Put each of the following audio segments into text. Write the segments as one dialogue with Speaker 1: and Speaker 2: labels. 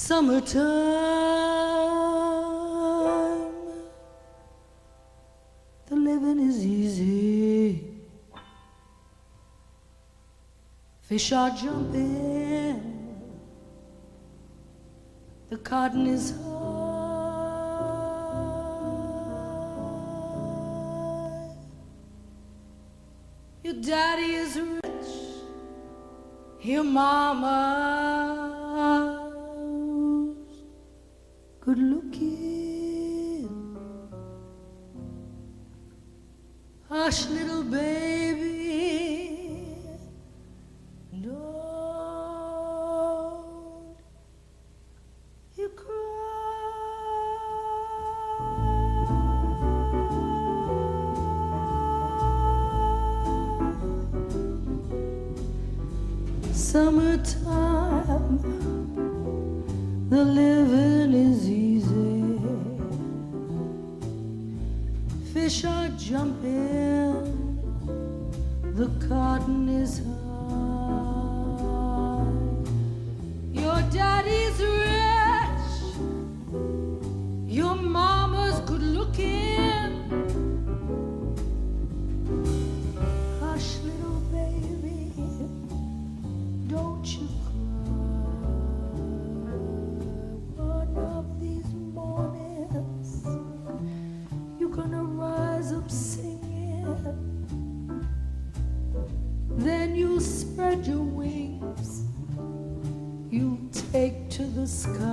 Speaker 1: Summertime, the living is easy. Fish are jumping, the cotton is high. Your daddy is rich, your mama's good looking. Hush, little baby, don't you cry. Summertime, the living is easy. Fish are jumping, the cotton is high. Your daddy's rich, your mama's good looking. Hush, little baby, don't you spread your wings, you take to the sky.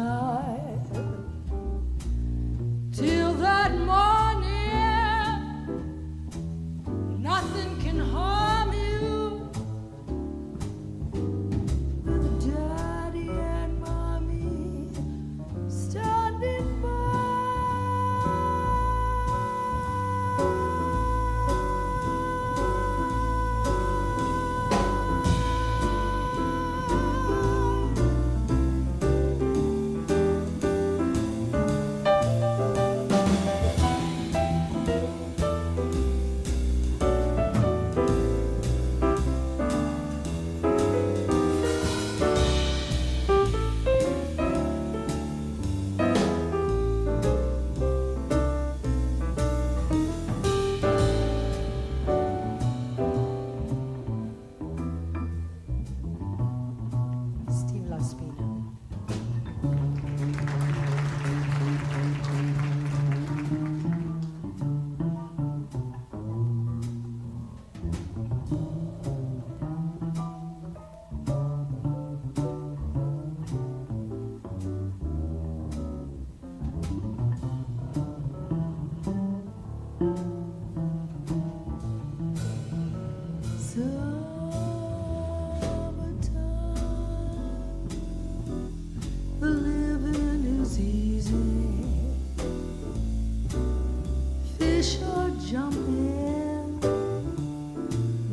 Speaker 1: sure.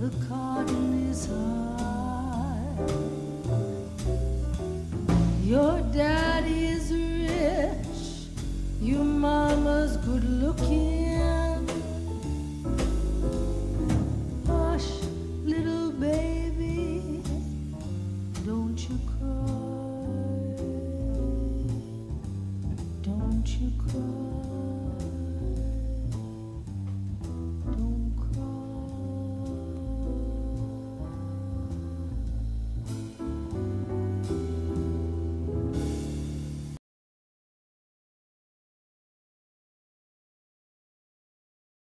Speaker 1: The is. Your rich. Your mama's good looking. Hush, little baby, don't you cry. Don't you cry.